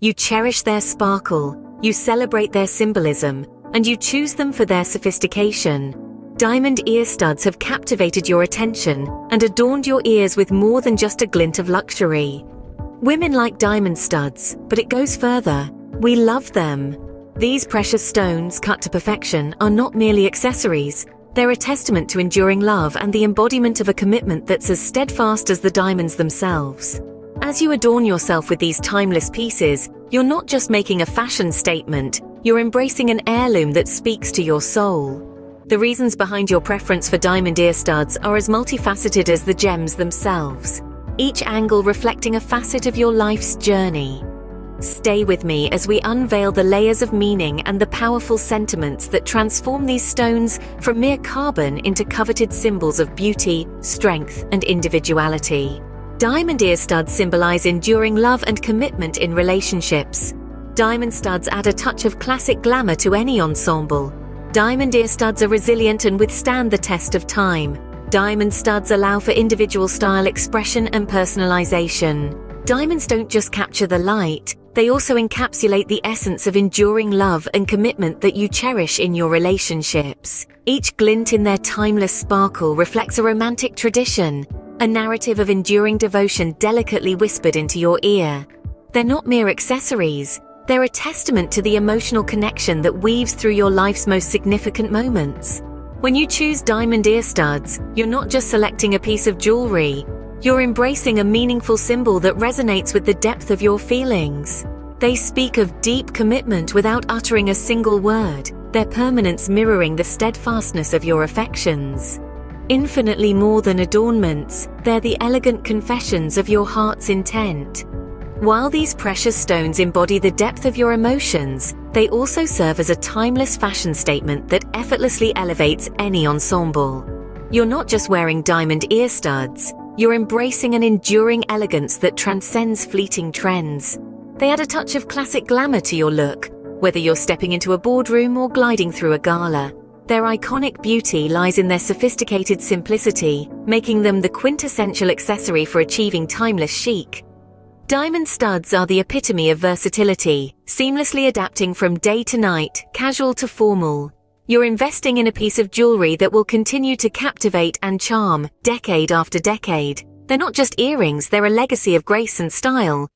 You cherish their sparkle, you celebrate their symbolism, and you choose them for their sophistication. Diamond ear studs have captivated your attention and adorned your ears with more than just a glint of luxury. Women like diamond studs, but it goes further. We love them. These precious stones, cut to perfection, are not merely accessories. They're a testament to enduring love and the embodiment of a commitment that's as steadfast as the diamonds themselves. As you adorn yourself with these timeless pieces, you're not just making a fashion statement, you're embracing an heirloom that speaks to your soul. The reasons behind your preference for diamond ear studs are as multifaceted as the gems themselves, each angle reflecting a facet of your life's journey. Stay with me as we unveil the layers of meaning and the powerful sentiments that transform these stones from mere carbon into coveted symbols of beauty, strength, and individuality. Diamond ear studs symbolize enduring love and commitment in relationships. Diamond studs add a touch of classic glamour to any ensemble. Diamond ear studs are resilient and withstand the test of time. Diamond studs allow for individual style expression and personalization. Diamonds don't just capture the light, they also encapsulate the essence of enduring love and commitment that you cherish in your relationships. Each glint in their timeless sparkle reflects a romantic tradition, a narrative of enduring devotion delicately whispered into your ear. They're not mere accessories, they're a testament to the emotional connection that weaves through your life's most significant moments. When you choose diamond ear studs, you're not just selecting a piece of jewelry, you're embracing a meaningful symbol that resonates with the depth of your feelings. They speak of deep commitment without uttering a single word, their permanence mirroring the steadfastness of your affections. Infinitely more than adornments, they're the elegant confessions of your heart's intent. While these precious stones embody the depth of your emotions, they also serve as a timeless fashion statement that effortlessly elevates any ensemble. You're not just wearing diamond ear studs, you're embracing an enduring elegance that transcends fleeting trends. They add a touch of classic glamour to your look, whether you're stepping into a boardroom or gliding through a gala. Their iconic beauty lies in their sophisticated simplicity, making them the quintessential accessory for achieving timeless chic. Diamond studs are the epitome of versatility, seamlessly adapting from day to night, casual to formal. You're investing in a piece of jewelry that will continue to captivate and charm, decade after decade. They're not just earrings, they're a legacy of grace and style,